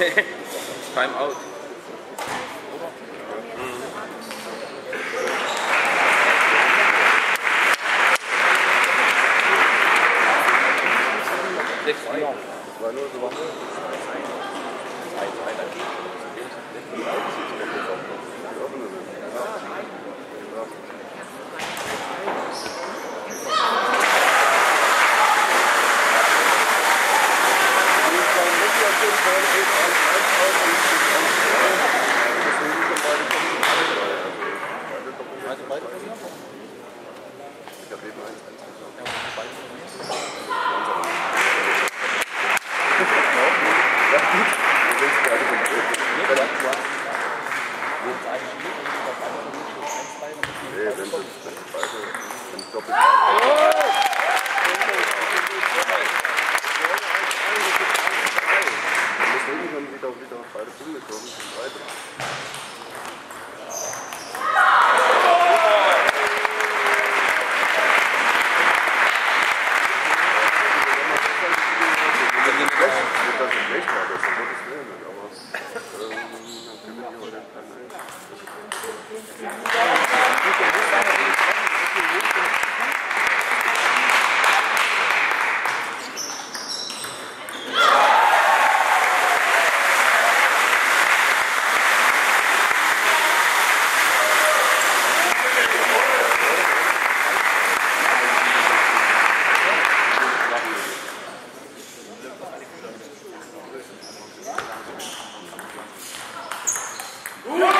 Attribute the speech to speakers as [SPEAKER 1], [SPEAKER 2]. [SPEAKER 1] Time out.
[SPEAKER 2] Doppel. Beide zugekommen, sind weiter. Thank you. Woo!